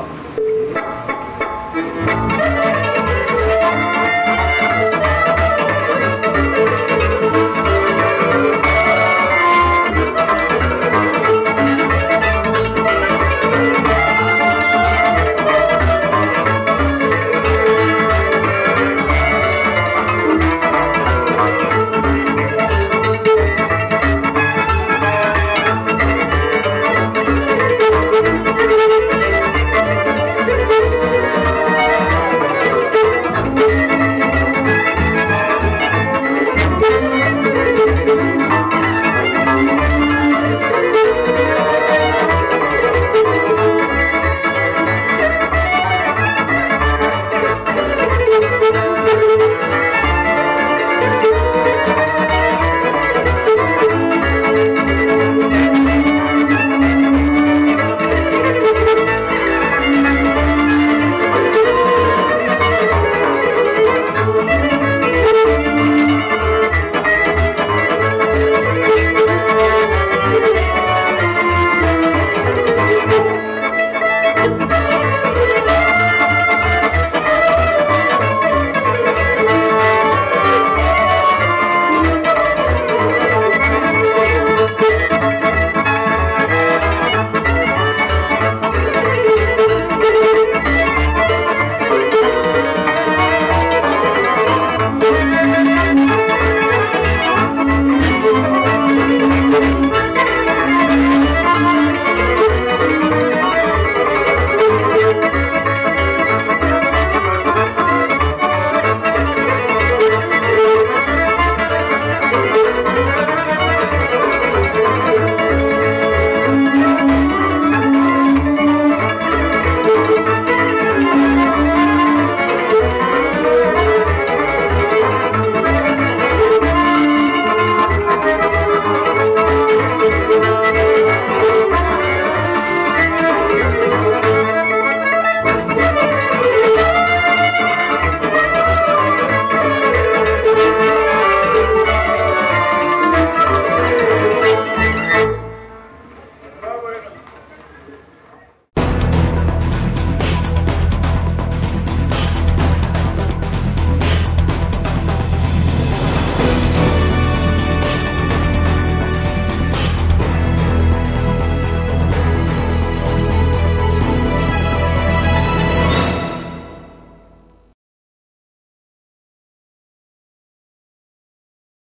好。